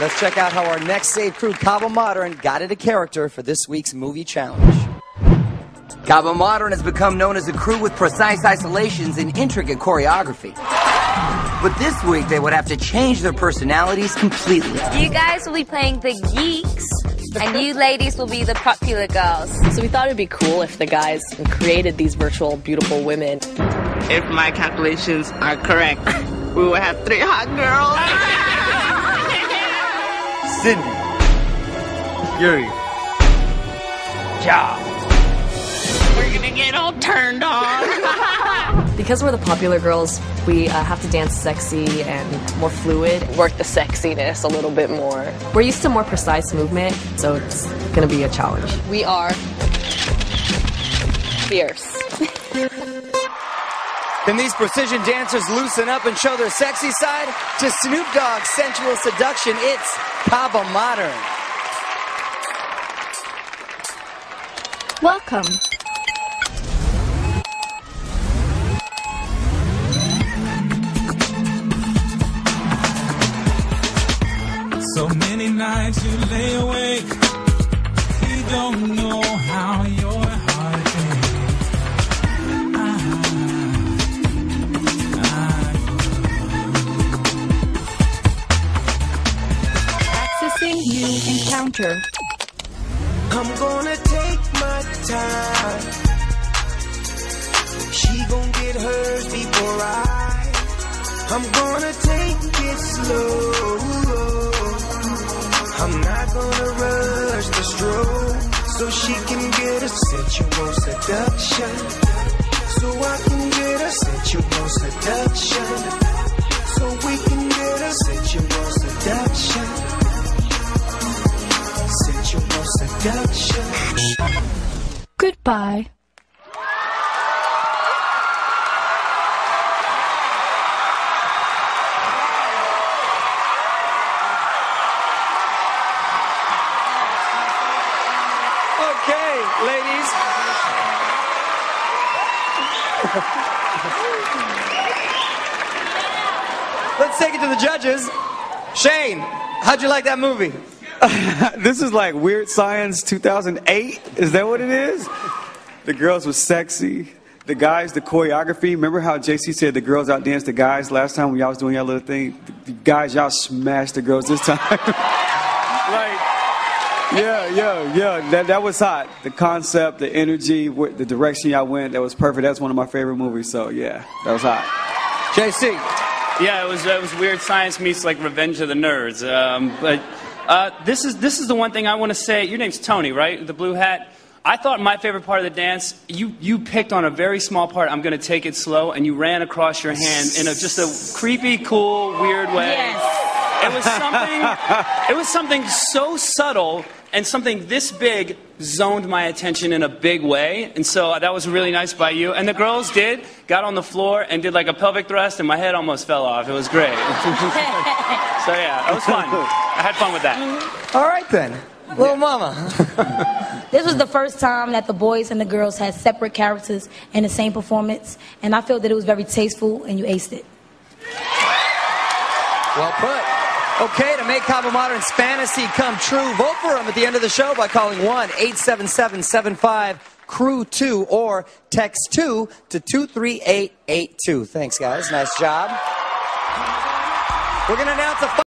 Let's check out how our next save crew, Kaba Modern, got into character for this week's movie challenge. Kaba Modern has become known as a crew with precise isolations and intricate choreography. But this week, they would have to change their personalities completely. You guys will be playing the geeks, and you ladies will be the popular girls. So we thought it'd be cool if the guys created these virtual beautiful women. If my calculations are correct, we will have three hot girls. Cindy, Yuri, Ja. We're gonna get all turned on. Because we're the popular girls, we uh, have to dance sexy and more fluid, work the sexiness a little bit more. We're used to more precise movement, so it's gonna be a challenge. We are fierce. Can these precision dancers loosen up and show their sexy side? To Snoop Dogg's sensual seduction, it's Kaba Modern. Welcome. So many nights you lay awake. You don't know how your New encounter. I'm gonna take my time. She gon' get hers before I. I'm gonna take it slow. I'm not gonna rush the stroke. So she can get a sensual seduction. So I can get a sensual seduction. Goodbye. Okay, ladies. Let's take it to the judges. Shane, how'd you like that movie? this is like Weird Science 2008. Is that what it is? The girls were sexy. The guys, the choreography. Remember how JC said the girls outdanced the guys last time when y'all was doing your little thing? The guys, y'all smashed the girls this time. like, yeah, yeah, yeah. That, that was hot. The concept, the energy, the direction y'all went, that was perfect. That's one of my favorite movies. So, yeah, that was hot. JC. Yeah, it was it was weird science meets like Revenge of the Nerds. Um, but uh, this is this is the one thing I want to say. Your name's Tony, right? The blue hat. I thought my favorite part of the dance, you you picked on a very small part. I'm going to take it slow, and you ran across your hand in a just a creepy, cool, weird way. It was something. it was something so subtle and something this big zoned my attention in a big way, and so that was really nice by you. And the girls did got on the floor and did like a pelvic thrust, and my head almost fell off. It was great. so yeah, it was fun. I had fun with that. Mm-hmm. All right then. Lil Mama. This was the first time that the boys and the girls had separate characters in the same performance, and I felt that it was very tasteful, and you aced it. Well put. Okay, to make Kaba Modern's fantasy come true, vote for him at the end of the show by calling 1 877 75 Crew 2 or text 2 to 23882. Thanks, guys. Nice job. We're going to announce a